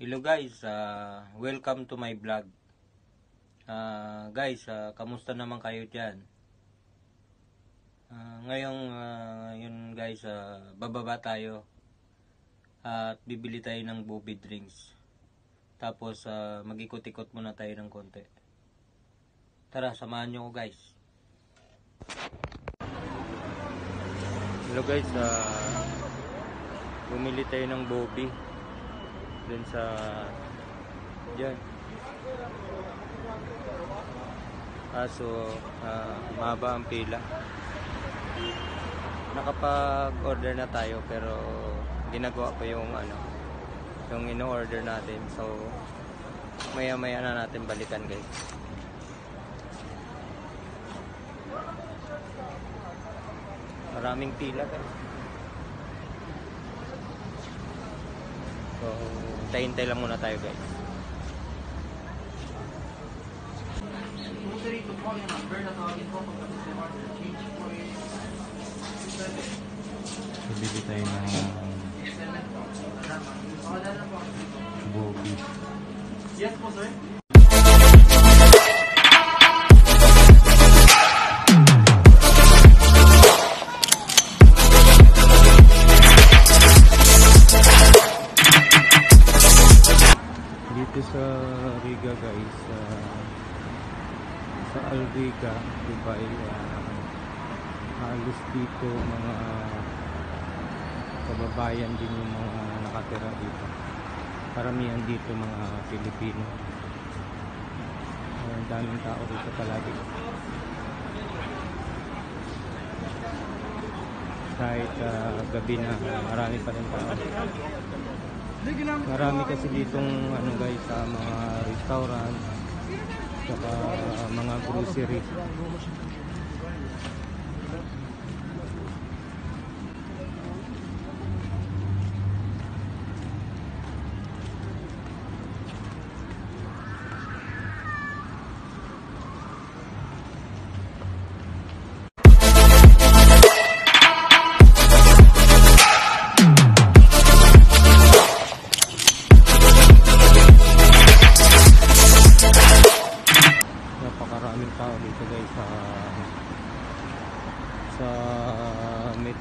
Hello guys, ah, welcome to my vlog. Ah, guys, ah, kamusta naman kayo dyan? Ah, ngayong ah, yun guys, ah, bababa tayo at bibili tayo ng booby drinks. Tapos ah, mag-ikot-ikot muna tayo ng konti. Tara, samahan nyo ko guys. Hello guys, ah, bumili tayo ng booby dun sa dyan kaso uh, mahaba ang pila nakapag order na tayo pero ginagawa pa yung ano yung ino-order natin. So maya maya na natin balikan guys. Maraming pila guys. So, hintay-hintay lang muna tayo guys. Bibili tayo ng Bobby. Yes po, sir. Dito sa Riga guys, ah, sa Alriga, Dubai, ah, halos dito mga kababayan din yung mga nakatira dito. Karamihan dito mga Pilipino. Ah, Ang daming tao dito palagi. Kahit ah, gabi na, marami pa rin tao. Marami kasi ditong ano guys sa mga restaurant saka mga grocery.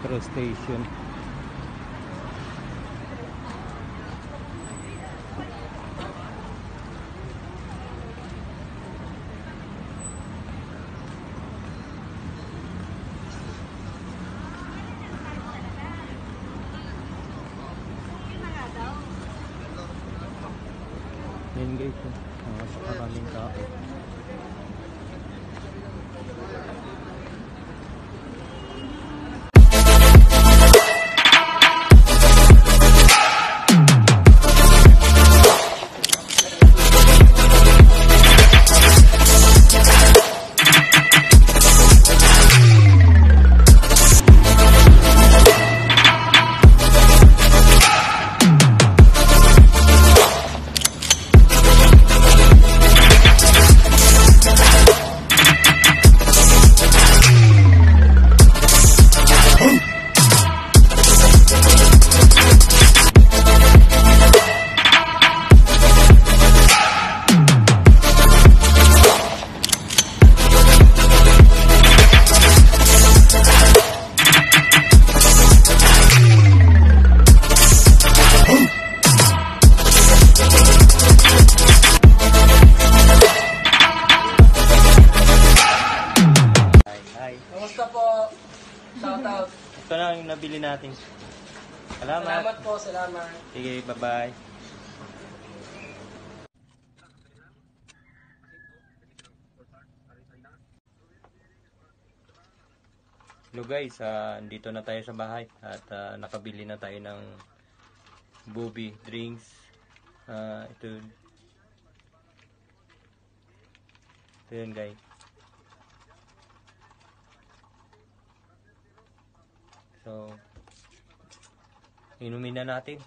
metro station. Main gate. Ah, Mga. Shout out. Ito na yung nabili natin. Salamat. Salamat po, salamat. Sige, bye-bye. Hello guys, ah, andito na tayo sa bahay at ah, nakabili na tayo ng booby drinks. Ah, ito. Ito yun guys. So, inumin na natin.